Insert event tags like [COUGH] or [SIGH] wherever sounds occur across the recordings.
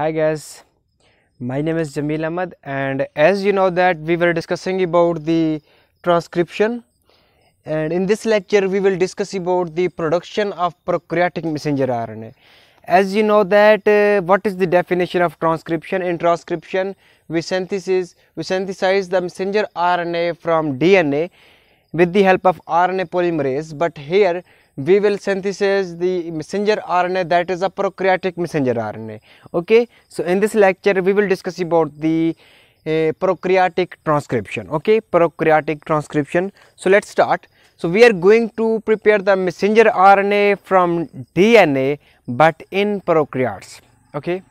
Hi guys, my name is Jamil Ahmad and as you know that we were discussing about the transcription and in this lecture we will discuss about the production of prokaryotic messenger RNA. As you know that uh, what is the definition of transcription? In transcription we synthesis we synthesize the messenger RNA from DNA with the help of RNA polymerase but here we will synthesize the messenger RNA that is a prokaryotic messenger RNA. Okay. So, in this lecture we will discuss about the uh, prokaryotic transcription. Okay. Prokaryotic transcription. So, let us start. So, we are going to prepare the messenger RNA from DNA but in prokaryotes. Okay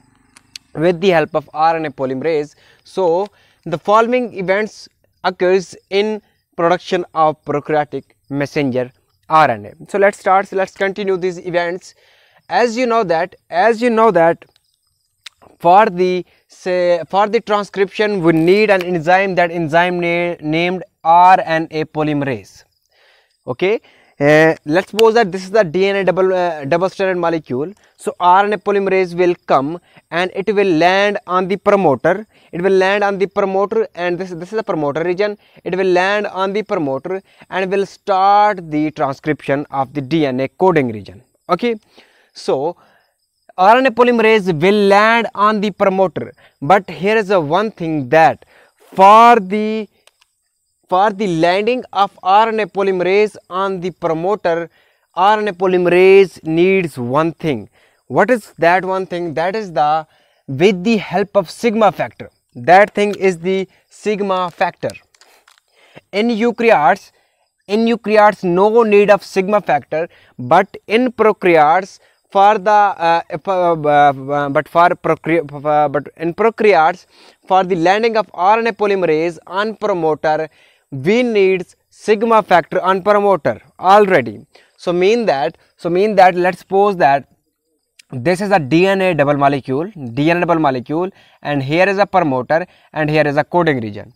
with the help of RNA polymerase. So, the following events occurs in production of prokaryotic messenger RNA. So, let us start, so let us continue these events. As you know that, as you know that for the say for the transcription we need an enzyme that enzyme na named RNA polymerase. Okay. Uh, let us suppose that this is the DNA double uh, double stranded molecule. So, RNA polymerase will come and it will land on the promoter. It will land on the promoter and this, this is the promoter region. It will land on the promoter and will start the transcription of the DNA coding region. Okay. So, RNA polymerase will land on the promoter, but here is a one thing that for the for the landing of RNA polymerase on the promoter, RNA polymerase needs one thing. What is that one thing? That is the with the help of sigma factor. That thing is the sigma factor. In eukaryotes, in eukaryotes no need of sigma factor, but in prokaryotes for the uh, uh, uh, but for but in prokaryotes for the landing of RNA polymerase on promoter we needs sigma factor on promoter already. So mean that, so mean that let us suppose that this is a DNA double molecule, DNA double molecule and here is a promoter and here is a coding region,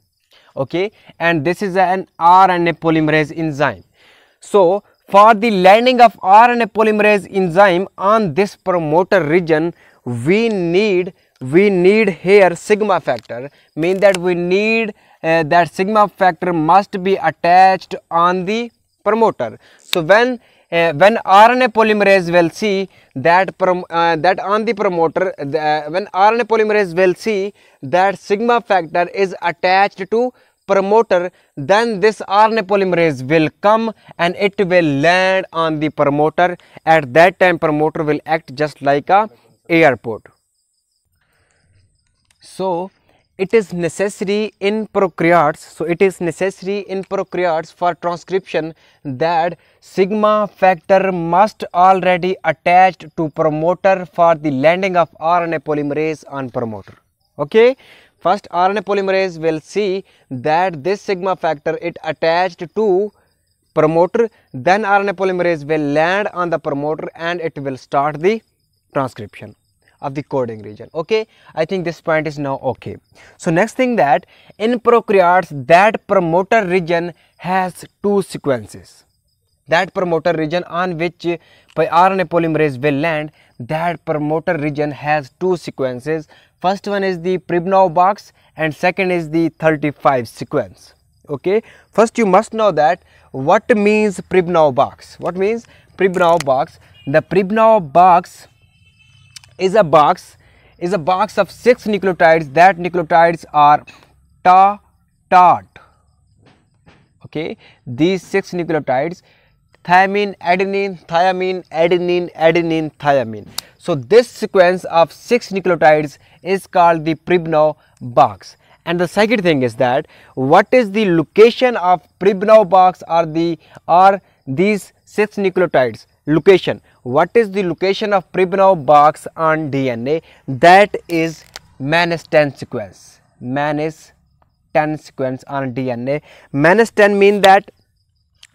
okay, and this is an RNA polymerase enzyme. So for the landing of RNA polymerase enzyme on this promoter region, we need we need here sigma factor mean that we need uh, that sigma factor must be attached on the promoter. So, when uh, when RNA polymerase will see that prom, uh, that on the promoter the, when RNA polymerase will see that sigma factor is attached to promoter then this RNA polymerase will come and it will land on the promoter at that time promoter will act just like a airport. So, it is necessary in prokaryotes so it is necessary in prokaryotes for transcription that sigma factor must already attached to promoter for the landing of RNA polymerase on promoter. Okay? First RNA polymerase will see that this sigma factor it attached to promoter then RNA polymerase will land on the promoter and it will start the transcription of the coding region. Okay? I think this point is now okay. So next thing that in prokaryotes that promoter region has two sequences. That promoter region on which RNA polymerase will land that promoter region has two sequences. First one is the Pribnow box and second is the 35 sequence. Okay? First you must know that what means Pribnow box? What means Pribnow box? The Pribnow box is a box is a box of six nucleotides. That nucleotides are ta tat okay? These six nucleotides thymine adenine thymine adenine adenine thymine so this sequence of six nucleotides is called the Pribnow box. And the second thing is that what is the location of Pribnow box or the or these six nucleotides? Location what is the location of Pribnow box on DNA that is 10 sequence. 10 sequence on DNA 10 mean that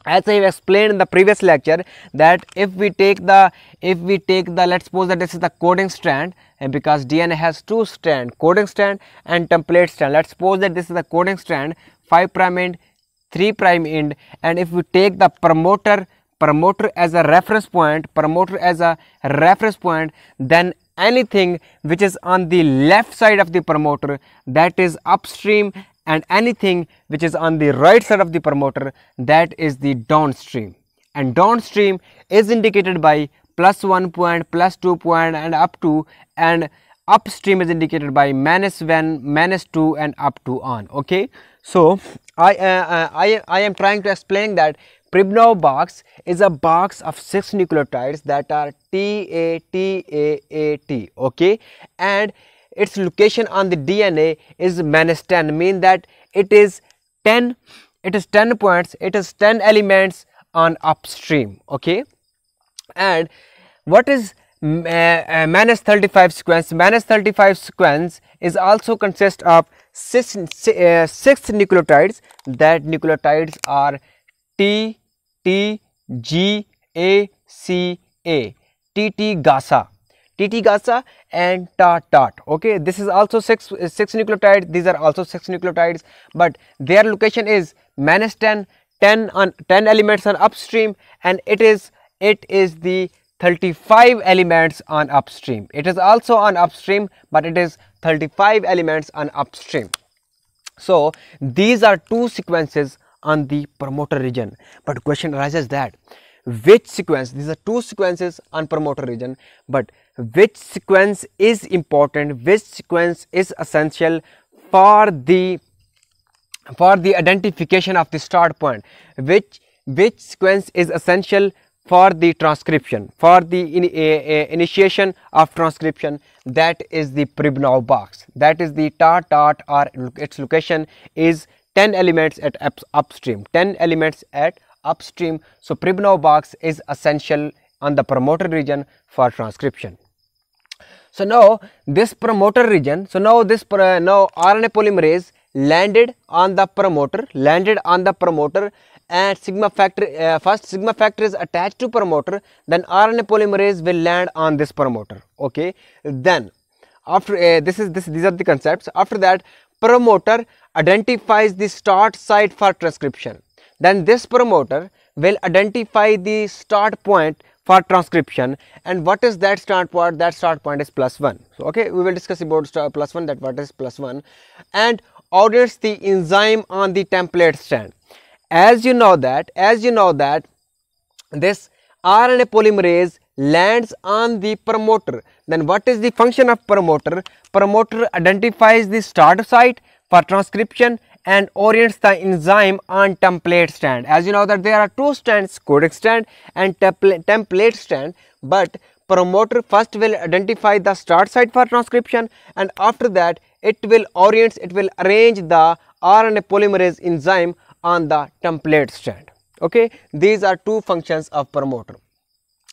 as I have explained in the previous lecture that if we take the if we take the let us suppose that this is the coding strand and because DNA has two strand coding strand and template strand. Let us suppose that this is the coding strand 5 prime end 3 prime end and if we take the promoter promoter as a reference point promoter as a reference point then anything which is on the left side of the promoter that is upstream and anything which is on the right side of the promoter that is the downstream. And downstream is indicated by plus 1 point plus 2 point and up to and upstream is indicated by minus 1 minus 2 and up to on okay? So i uh, uh, i i am trying to explain that Pribnow box is a box of six nucleotides that are TATAAT okay? And its location on the DNA is minus 10 mean that it is 10 it is 10 points it is 10 elements on upstream okay? And what is uh, uh, minus 35 sequence? Minus 35 sequence is also consist of six, uh, six nucleotides. That nucleotides are T, T, G, A, C, A, TT GASA and TAT TAT. Okay, this is also six six nucleotides. These are also six nucleotides, but their location is minus 10, 10 on 10 elements on upstream, and it is it is the 35 elements on upstream. It is also on upstream, but it is 35 elements on upstream. So, these are two sequences on the promoter region. But question arises that which sequence these are two sequences on promoter region but which sequence is important which sequence is essential for the for the identification of the start point? Which which sequence is essential for the transcription for the in, initiation of transcription? That is the Pribnow box. That is the tar tart or its location is 10 elements at up upstream 10 elements at upstream. So Pribnow box is essential on the promoter region for transcription. So now this promoter region so now this now RNA polymerase landed on the promoter landed on the promoter and sigma factor uh, first sigma factor is attached to promoter then RNA polymerase will land on this promoter okay? Then after uh, this is this these are the concepts. After that promoter identifies the start site for transcription. Then this promoter will identify the start point for transcription. And what is that start point? That start point is plus 1 so okay we will discuss about plus 1 that what is plus 1 and orders the enzyme on the template strand as you know that as you know that this RNA polymerase lands on the promoter. Then what is the function of promoter? Promoter identifies the start site for transcription and orients the enzyme on template strand as you know that there are two strands codec strand and template strand but promoter first will identify the start site for transcription and after that it will orient it will arrange the RNA polymerase enzyme on the template strand okay? These are two functions of promoter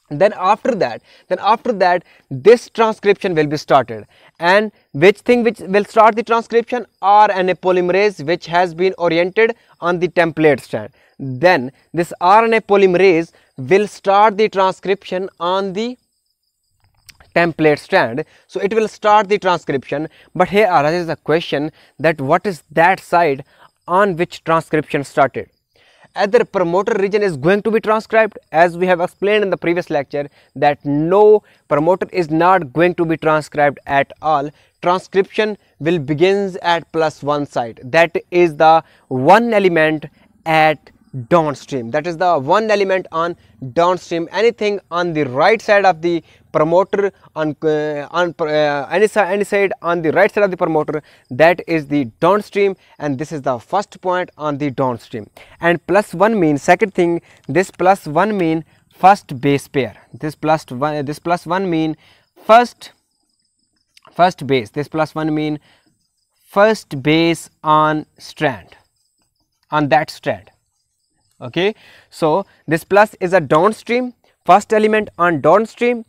then after that then after that this transcription will be started. And which thing which will start the transcription? RNA polymerase which has been oriented on the template strand then this RNA polymerase will start the transcription on the template strand so it will start the transcription. But here arises a question that what is that side on which transcription started either promoter region is going to be transcribed as we have explained in the previous lecture that no promoter is not going to be transcribed at all. Transcription will begins at plus one site that is the one element at downstream. That is the one element on downstream. Anything on the right side of the promoter on uh, on uh, any, side, any side on the right side of the promoter that is the downstream and this is the first point on the downstream. And plus 1 means second thing this plus 1 mean first base pair. This plus 1 this plus 1 mean first first base. This plus 1 mean first base on strand on that strand. Okay? So this plus is a downstream first element on downstream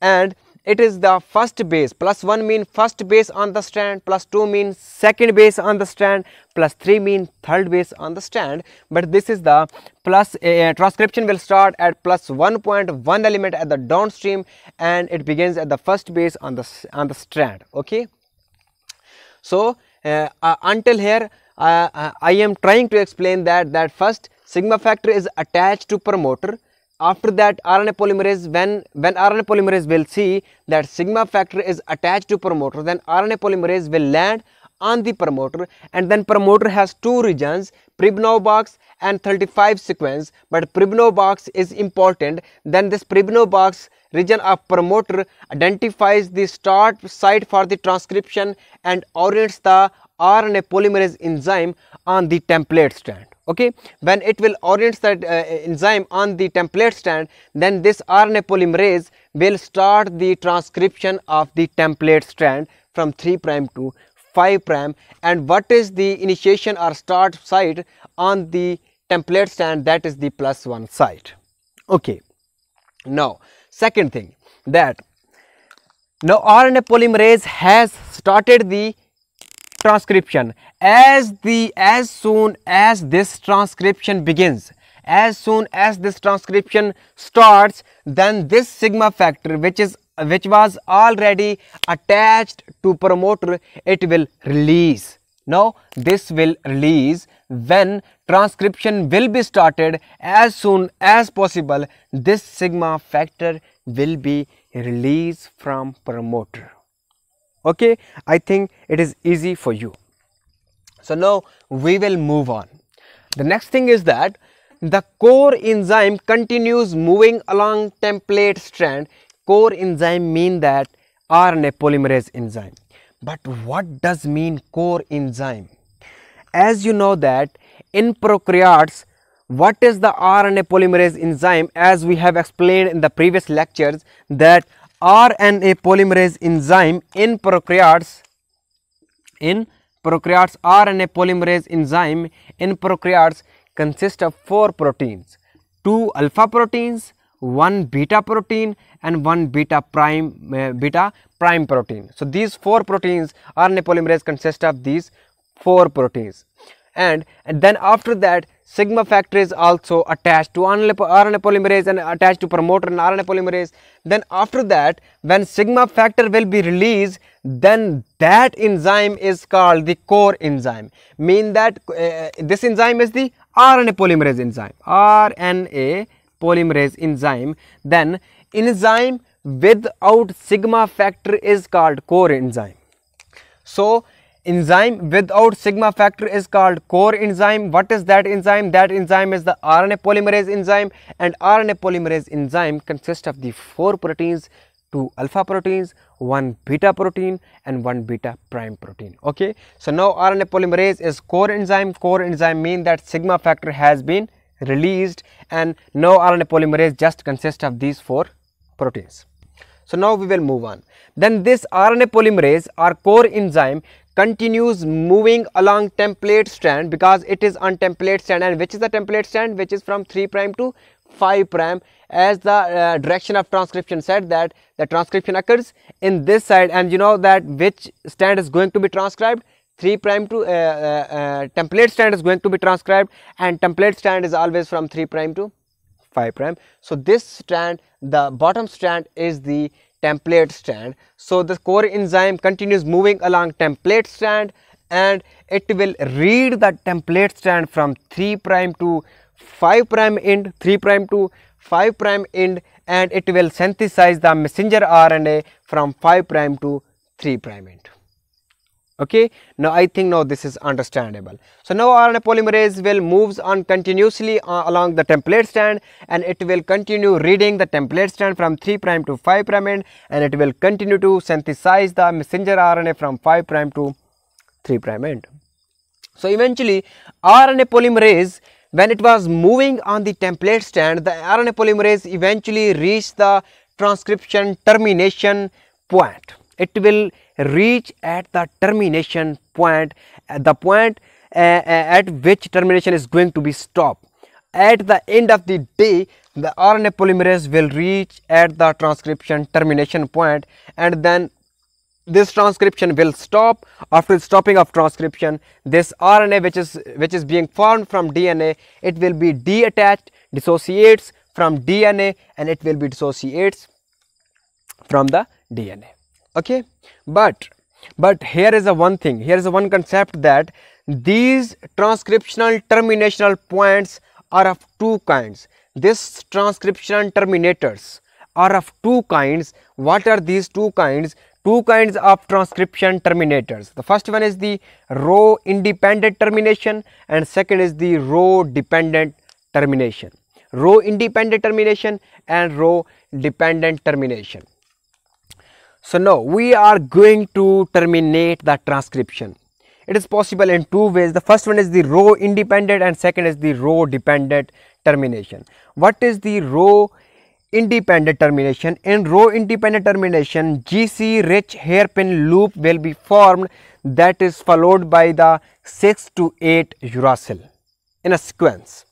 and it is the first base. Plus 1 mean first base on the strand plus 2 means second base on the strand plus 3 mean third base on the strand. But this is the plus uh, transcription will start at plus 1.1 element at the downstream and it begins at the first base on the on the strand okay? So uh, uh, until here uh, uh, I am trying to explain that that first sigma factor is attached to promoter after that RNA polymerase when when RNA polymerase will see that sigma factor is attached to promoter then RNA polymerase will land on the promoter and then promoter has two regions Pribnow box and 35 sequence. But Pribnow box is important. Then this Pribnow box region of promoter identifies the start site for the transcription and orients the RNA polymerase enzyme on the template strand okay? When it will orient that uh, enzyme on the template strand then this RNA polymerase will start the transcription of the template strand from 3 prime to 5 prime. And what is the initiation or start site on the template strand that is the plus 1 site okay? Now second thing that now RNA polymerase has started the transcription. As the as soon as this transcription begins as soon as this transcription starts then this sigma factor which is which was already attached to promoter it will release. Now this will release when transcription will be started. As soon as possible this sigma factor will be released from promoter okay i think it is easy for you. So now we will move on. The next thing is that the core enzyme continues moving along template strand. Core enzyme mean that RNA polymerase enzyme. But what does mean core enzyme? As you know that in prokaryotes what is the RNA polymerase enzyme? As we have explained in the previous lectures that RNA polymerase enzyme in prokaryotes in prokaryotes RNA polymerase enzyme in prokaryotes consists of four proteins. Two alpha proteins one beta protein and one beta prime uh, beta prime protein. So these four proteins RNA polymerase consists of these four proteins. And, and then after that sigma factor is also attached to RNA polymerase and attached to promoter and RNA polymerase. Then after that when sigma factor will be released then that enzyme is called the core enzyme mean that uh, this enzyme is the RNA polymerase enzyme RNA polymerase enzyme then enzyme without sigma factor is called core enzyme. So enzyme without sigma factor is called core enzyme. What is that enzyme? That enzyme is the RNA polymerase enzyme and RNA polymerase enzyme consists of the four proteins two alpha proteins, one beta protein and one beta prime protein. Okay. So, now RNA polymerase is core enzyme, core enzyme mean that sigma factor has been released and now RNA polymerase just consists of these four proteins. So, now we will move on. Then this RNA polymerase or core enzyme continues moving along template strand because it is on template strand. And which is the template strand? Which is from 3 prime to 5 prime. As the uh, direction of transcription said that the transcription occurs in this side. And you know that which strand is going to be transcribed? 3 prime to uh, uh, uh, template strand is going to be transcribed. And template strand is always from 3 prime to 5 prime. So, this strand the bottom strand is the template strand. So, the core enzyme continues moving along template strand and it will read the template strand from 3 prime to 5 prime end 3 prime to 5 prime end and it will synthesize the messenger RNA from 5 prime to 3 prime end okay? Now i think now this is understandable. So now rna polymerase will moves on continuously uh, along the template strand and it will continue reading the template strand from 3 prime to 5 prime end and it will continue to synthesize the messenger rna from 5 prime to 3 prime end. So eventually rna polymerase when it was moving on the template strand the rna polymerase eventually reached the transcription termination point. It will reach at the termination point at the point uh, uh, at which termination is going to be stopped. At the end of the day the RNA polymerase will reach at the transcription termination point and then this transcription will stop. After stopping of transcription this RNA which is which is being formed from DNA it will be detached dissociates from DNA and it will be dissociates from the DNA okay but but here is a one thing here is a one concept that these transcriptional terminational points are of two kinds this transcription terminators are of two kinds. What are these two kinds? Two kinds of transcription terminators. The first one is the rho independent termination and second is the rho dependent termination. Rho independent termination and rho dependent termination. So now we are going to terminate the transcription. It is possible in two ways. The first one is the rho independent and second is the rho dependent termination. What is the rho independent termination? In rho independent termination, GC rich hairpin loop will be formed that is followed by the 6 to 8 uracil in a sequence.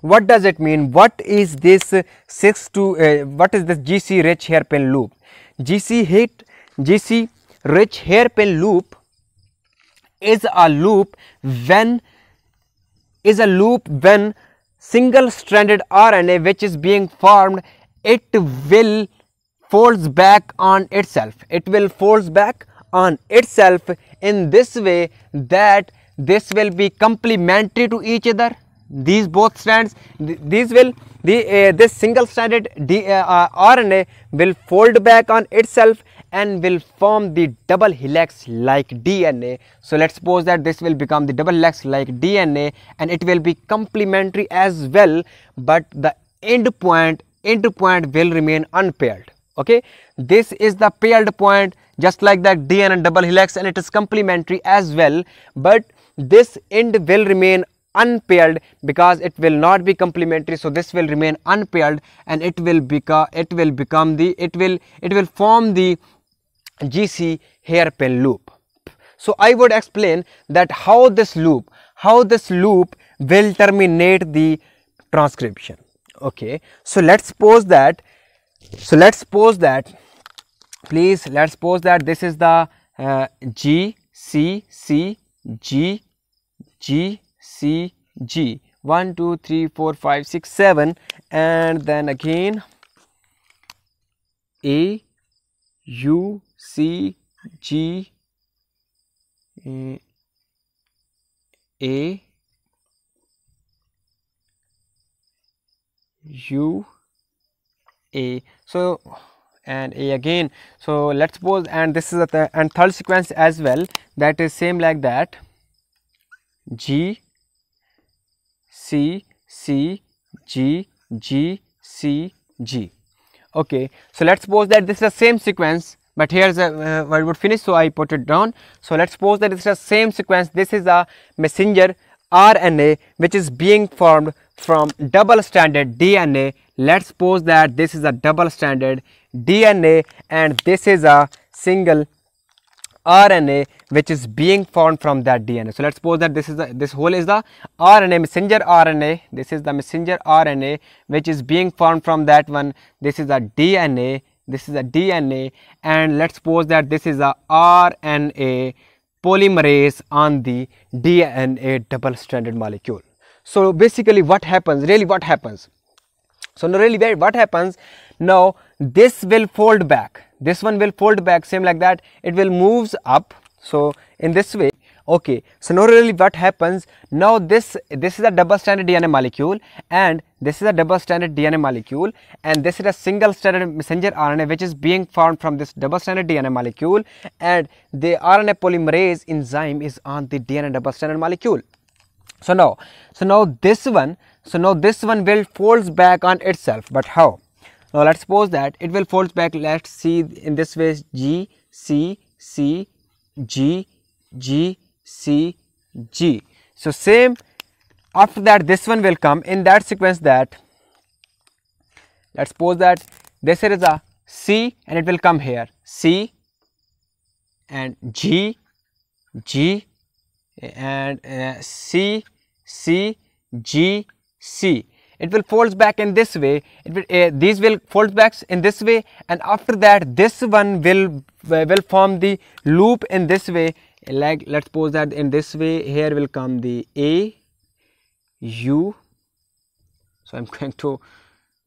What does it mean? What is this 6 to uh, what is this GC rich hairpin loop? GC hit GC rich hairpin loop is a loop when is a loop when single stranded RNA which is being formed it will folds back on itself. It will folds back on itself in this way that this will be complementary to each other. These both strands th these will the uh, this single stranded D, uh, uh, RNA will fold back on itself and will form the double helix like DNA. So, let us suppose that this will become the double helix like DNA and it will be complementary as well, but the end point end point will remain unpaired. Okay, this is the paired point just like that DNA double helix and it is complementary as well, but this end will remain unpaired because it will not be complementary. So this will remain unpaired and it will become it will become the it will it will form the gc hairpin loop. So i would explain that how this loop how this loop will terminate the transcription. Okay. So let's suppose that so let's suppose that please let's suppose that this is the uh, g c c g g C, G. 1, 2, 3, 4, 5, 6, 7 and then again A, U, C, G, A, U, A. So, and A again. So, let us suppose and this is the and third sequence as well that is same like that G C, C, G, G, C, G. Okay, so let's suppose that this is the same sequence, but here's a uh, I would finish, so I put it down. So let's suppose that it's the same sequence. This is a messenger RNA which is being formed from double stranded DNA. Let's suppose that this is a double stranded DNA and this is a single RNA which is being formed from that DNA. So, let us suppose that this is the this whole is the RNA messenger RNA this is the messenger RNA which is being formed from that one. This is a DNA this is a DNA and let us suppose that this is a RNA polymerase on the DNA double stranded molecule. So, basically what happens really what happens. So, now really what happens? Now this will fold back. This one will fold back same like that. It will moves up so in this way okay so now really what happens? Now this this is a double stranded dna molecule and this is a double stranded dna molecule and this is a single stranded messenger rna which is being formed from this double stranded dna molecule and the rna polymerase enzyme is on the dna double stranded molecule. So now so now this one so now this one will folds back on itself but how? Now let's suppose that it will fold back let's see in this way G C C G G C G. So same after that this one will come. In that sequence that let's suppose that this is a C and it will come here. C and G G and uh, C C G C it will folds back in this way. Will uh, these will fold back in this way and after that this one will uh, will form the loop in this way. Like let's suppose that in this way here will come the a u. So i'm [LAUGHS] going to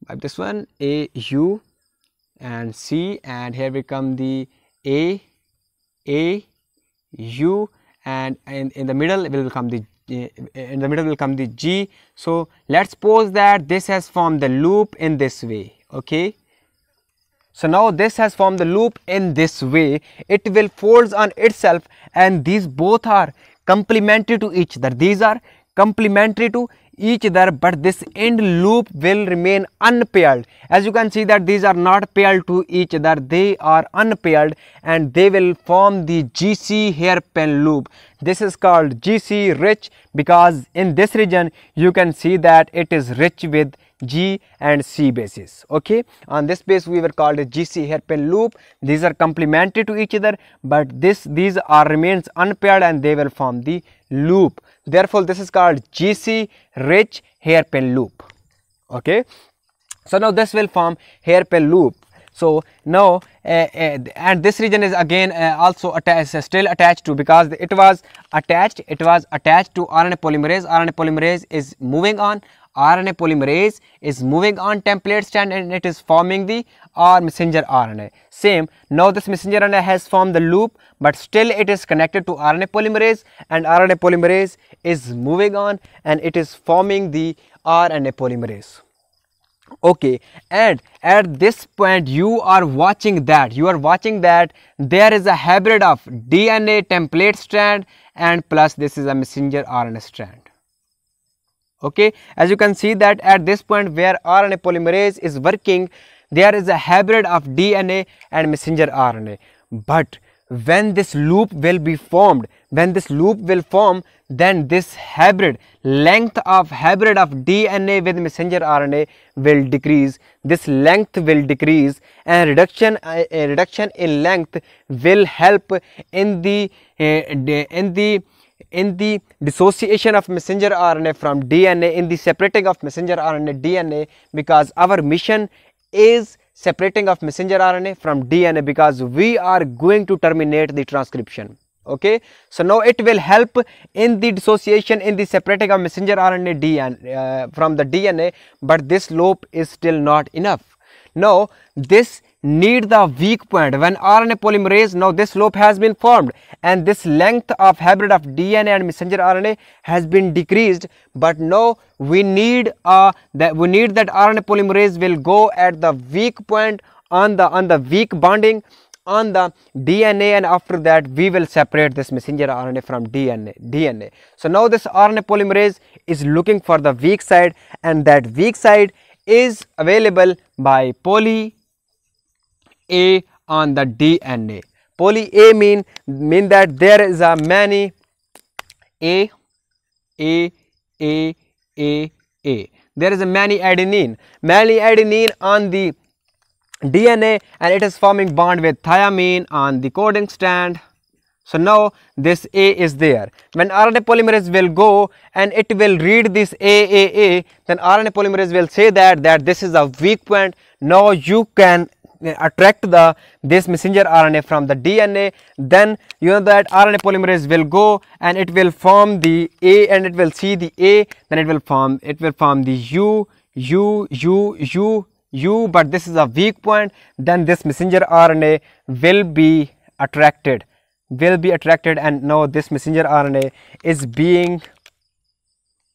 wipe this one a u and c and here will come the a a u and in, in the middle it will come the in the middle will come the G. So let's suppose that this has formed the loop in this way. Okay. So now this has formed the loop in this way. It will folds on itself and these both are complementary to each other. These are complementary to each other but this end loop will remain unpaired. As you can see that these are not paired to each other they are unpaired and they will form the GC hairpin loop. This is called GC rich because in this region you can see that it is rich with G and C bases okay? On this base we were called a GC hairpin loop. These are complementary to each other but this these are remains unpaired and they will form the loop therefore this is called GC rich hairpin loop. Okay? So now this will form hairpin loop. So now uh, uh, and this region is again uh, also attached still attached to because it was attached it was attached to RNA polymerase. RNA polymerase is moving on RNA polymerase is moving on template strand and it is forming the R messenger RNA. Same, now this messenger RNA has formed the loop but still it is connected to RNA polymerase and RNA polymerase is moving on and it is forming the RNA polymerase. Okay, and at this point you are watching that, you are watching that there is a hybrid of DNA template strand and plus this is a messenger RNA strand okay? As you can see that at this point where RNA polymerase is working there is a hybrid of DNA and messenger RNA but when this loop will be formed when this loop will form then this hybrid length of hybrid of DNA with messenger RNA will decrease. This length will decrease and reduction uh, reduction in length will help in the uh, in the in the dissociation of messenger RNA from DNA, in the separating of messenger RNA DNA because our mission is separating of messenger RNA from DNA because we are going to terminate the transcription. Okay? So now it will help in the dissociation in the separating of messenger RNA DNA uh, from the DNA but this loop is still not enough. Now this need the weak point. When RNA polymerase now this loop has been formed and this length of hybrid of DNA and messenger RNA has been decreased. But now we need uh, that we need that RNA polymerase will go at the weak point on the on the weak bonding on the DNA and after that we will separate this messenger RNA from DNA DNA so now this RNA polymerase is looking for the weak side and that weak side is available by poly a on the DNA. Poly A mean mean that there is a many A A A A A. There is a many adenine, many adenine on the DNA and it is forming bond with thymine on the coding strand. So now this A is there. When RNA polymerase will go and it will read this AAA, then RNA polymerase will say that that this is a weak point. Now you can Uh, attract the this messenger RNA from the DNA then you know that RNA polymerase will go and it will form the A and it will see the A then it will form it will form the U U U U U but this is a weak point then this messenger RNA will be attracted will be attracted and now this messenger RNA is being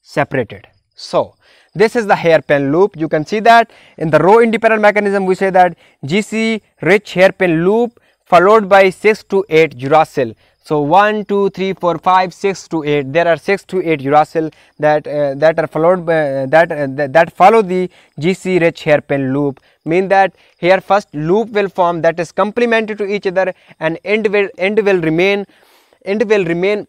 separated. So this is the hairpin loop. You can see that in the rho independent mechanism we say that GC rich hairpin loop followed by 6 to 8 uracil. So 1, 2, 3, 4, 5, 6 to 8. There are 6 to 8 uracil that uh, that are followed by uh, that, uh, that that follow the GC rich hairpin loop. Mean that here first loop will form that is complementary to each other and end will end will remain end will remain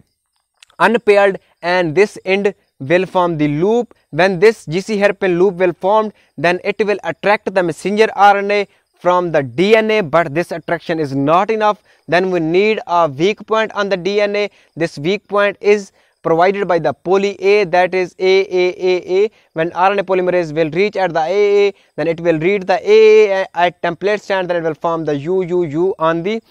unpaired and this end will form the loop. When this GC hairpin loop will formed, then it will attract the messenger RNA from the DNA, but this attraction is not enough. Then we need a weak point on the DNA. This weak point is provided by the poly A that is AAAA. When RNA polymerase will reach at the AA, then it will read the AA at template strand, then it will form the UUU on the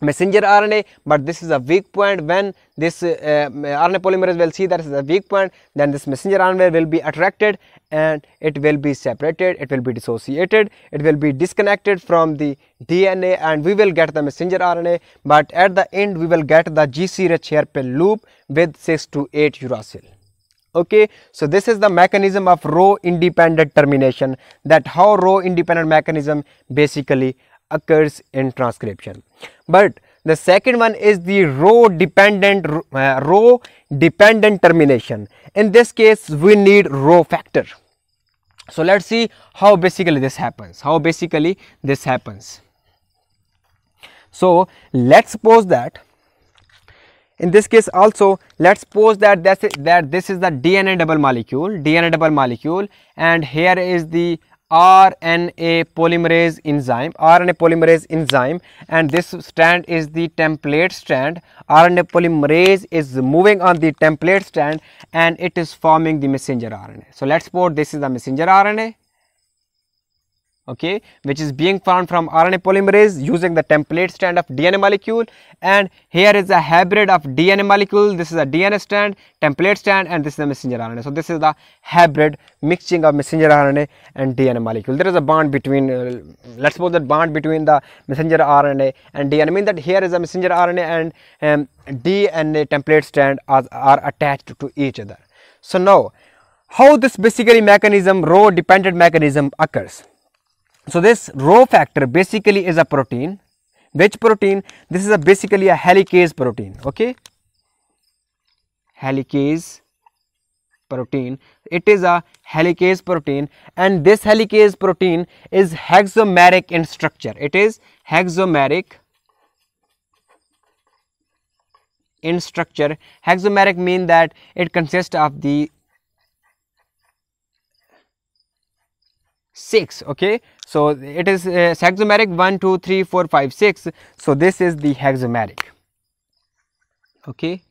messenger RNA but this is a weak point when this uh, RNA polymerase will see that is a weak point then this messenger RNA will be attracted and it will be separated it will be dissociated it will be disconnected from the DNA and we will get the messenger RNA but at the end we will get the GC rich hairpin loop with 6 to 8 uracil. Okay so this is the mechanism of rho independent termination that how rho independent mechanism basically occurs in transcription. But the second one is the rho dependent uh, rho dependent termination. In this case we need rho factor. So let's see how basically this happens. How basically this happens. So let's suppose that in this case also let's suppose that that's it, that this is the DNA double molecule DNA double molecule and here is the RNA polymerase enzyme, RNA polymerase enzyme and this strand is the template strand. RNA polymerase is moving on the template strand and it is forming the messenger RNA. So, let us suppose this is the messenger RNA okay, which is being found from RNA polymerase using the template strand of DNA molecule and here is a hybrid of DNA molecule, this is a DNA strand, template strand and this is the messenger RNA. So, this is the hybrid mixing of messenger RNA and DNA molecule. There is a bond between, uh, let us suppose that bond between the messenger RNA and DNA, I mean that here is a messenger RNA and um, DNA template strand are, are attached to each other. So, now how this basically mechanism, rho dependent mechanism occurs so, this rho factor basically is a protein, which protein? This is a basically a helicase protein, okay? Helicase protein. It is a helicase protein and this helicase protein is hexameric in structure. It is hexameric in structure. Hexameric mean that it consists of the 6 okay? So it is uh, hexameric 1 2 3 4 5 6 so this is the hexameric okay?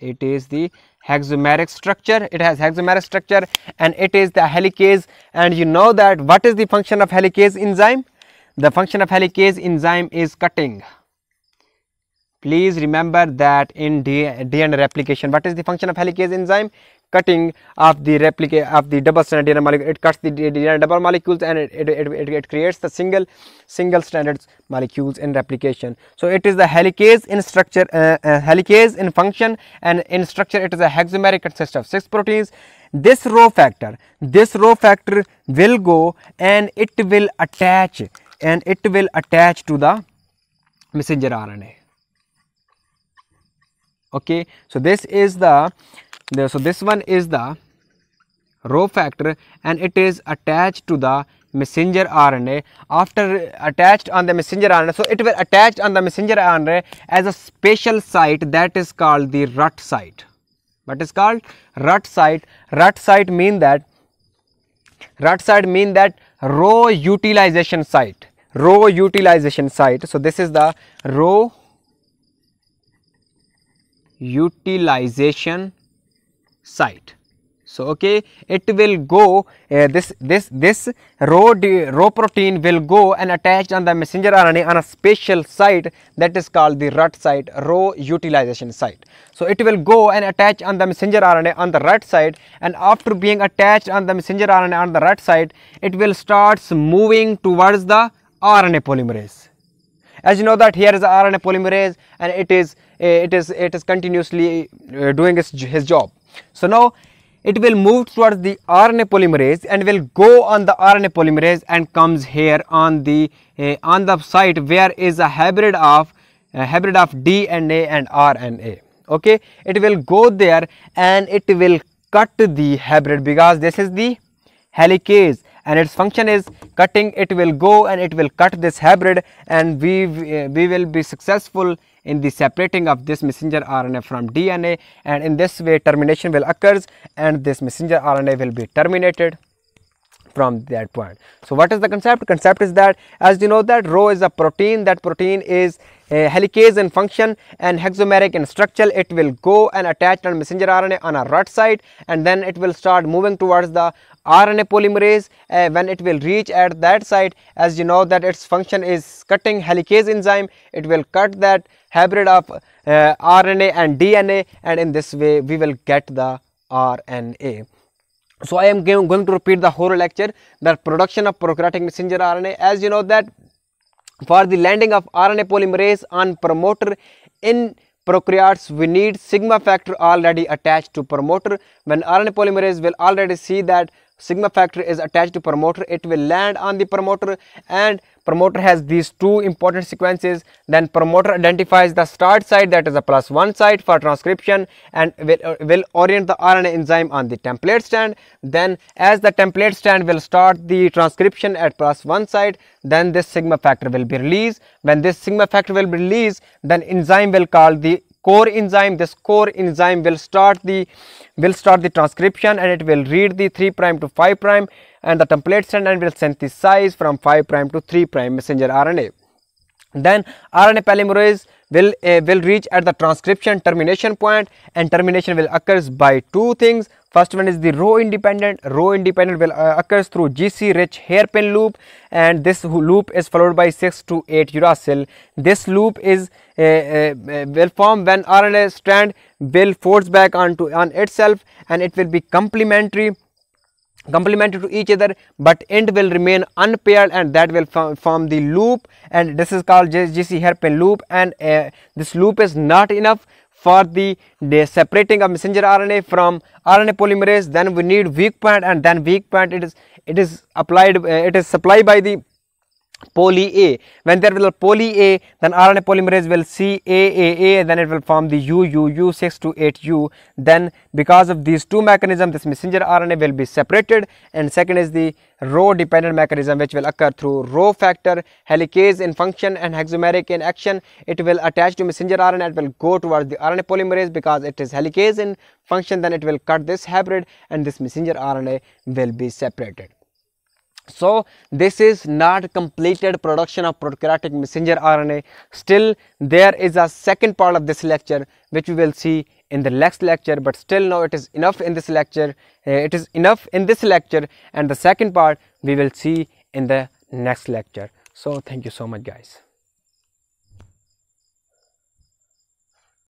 It is the hexameric structure. It has hexameric structure and it is the helicase. And you know that what is the function of helicase enzyme? The function of helicase enzyme is cutting please remember that in DNA replication what is the function of helicase enzyme cutting of the replica of the double stranded DNA molecule. It cuts the DNA double molecules and it, it, it, it, creates the single single stranded molecules in replication. So it is the helicase in structure, uh, uh, helicase in function and in structure it is a hexameric consists of six proteins. This rho factor, this rho factor will go and it will attach and it will attach to the messenger RNA okay so this is the so this one is the rho factor and it is attached to the messenger RNA after attached on the messenger RNA. So, it will attach on the messenger RNA as a special site that is called the RUT site. What is called RUT site? RUT site mean that RUT site mean that rho utilization site. Rho utilization site. So, this is the rho utilization site. So okay it will go uh, this this this rho rho protein will go and attach on the messenger RNA on a special site that is called the RUT site rho utilization site. So it will go and attach on the messenger RNA on the RUT site and after being attached on the messenger RNA on the RUT site it will starts moving towards the RNA polymerase. As you know that here is the RNA polymerase and it is it is it is continuously uh, doing its, his job. So, now it will move towards the RNA polymerase and will go on the RNA polymerase and comes here on the uh, on the site where is a hybrid of hybrid of DNA and RNA. Okay, it will go there and it will cut the hybrid because this is the helicase and its function is cutting. It will go and it will cut this hybrid. And we we will be successful in the separating of this messenger RNA from DNA and in this way termination will occurs and this messenger RNA will be terminated from that point. So, what is the concept? Concept is that as you know that rho is a protein that protein is a helicase in function and hexameric in structure it will go and attach on messenger RNA on a right side and then it will start moving towards the RNA polymerase uh, when it will reach at that site as you know that its function is cutting helicase enzyme it will cut that hybrid of uh, RNA and DNA and in this way we will get the RNA. So, I am going to repeat the whole lecture. That production of prokaryotic messenger RNA as you know that for the landing of RNA polymerase on promoter in prokaryotes we need sigma factor already attached to promoter. When RNA polymerase will already see that sigma factor is attached to promoter. It will land on the promoter and promoter has these two important sequences. Then promoter identifies the start site that is a plus one site for transcription and will, uh, will orient the RNA enzyme on the template stand. Then as the template stand will start the transcription at plus one site then this sigma factor will be released. When this sigma factor will be released then enzyme will call the core enzyme this core enzyme will start the will start the transcription and it will read the 3 prime to 5 prime and the template strand and will synthesize from 5 prime to 3 prime messenger RNA. Then RNA polymerase will uh, will reach at the transcription termination point and termination will occurs by two things First one is the Rho independent. Rho independent will uh, occurs through GC rich hairpin loop and this loop is followed by 6 to 8 uracil. This loop is will form when RNA strand will force back onto on itself and it will be complementary complementary to each other but end will remain unpaired and that will form the loop and this is called GC hairpin loop and uh, this loop is not enough for the, the separating of messenger RNA from RNA polymerase. Then we need weak point and then weak point it is it is applied uh, it is supplied by the poly A. When there will be poly A, then RNA polymerase will see A, A, A, then it will form the U, U, U, 6 to 8 U. Then because of these two mechanisms, this messenger RNA will be separated. And second is the Rho dependent mechanism which will occur through Rho factor, helicase in function and hexameric in action. It will attach to messenger RNA, it will go towards the RNA polymerase because it is helicase in function, then it will cut this hybrid and this messenger RNA will be separated. So, this is not completed production of prokaryotic messenger RNA. Still, there is a second part of this lecture which we will see in the next lecture, but still now it is enough in this lecture. Uh, it is enough in this lecture and the second part we will see in the next lecture. So, thank you so much guys.